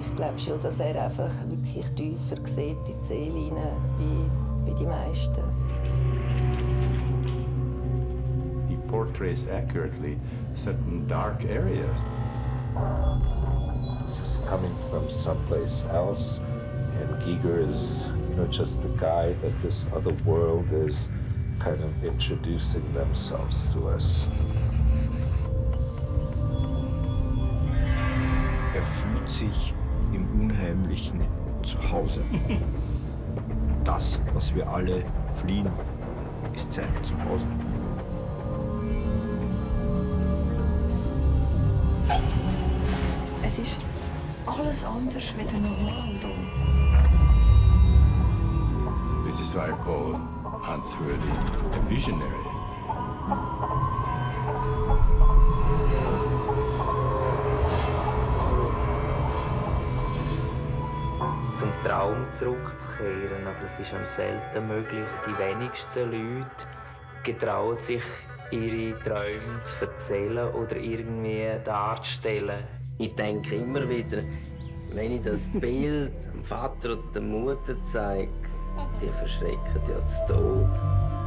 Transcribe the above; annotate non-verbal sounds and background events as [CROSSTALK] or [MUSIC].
ich glaube schon, dass er einfach wirklich tiefer sieht in die Seele hinein, wie, wie die meisten. He portrays accurately certain dark areas. This is coming from someplace else, and Giger is, you know, just the guy that this other world is kind of introducing themselves to us. Er fühlt sich im Unheimlichen zu Hause. Das, was wir alle fliehen, ist sein Zuhause. Es ist alles anders wie normal hier. This is why I call Hans Röhrli a visionary. Traum zurückzukehren, aber es ist am selten möglich. Die wenigsten Leute getrauen sich, ihre Träume zu erzählen oder irgendwie darzustellen. Ich denke immer wieder, wenn ich das [LAUGHS] Bild dem Vater oder der Mutter zeige, die verschrecken ja zu Tod.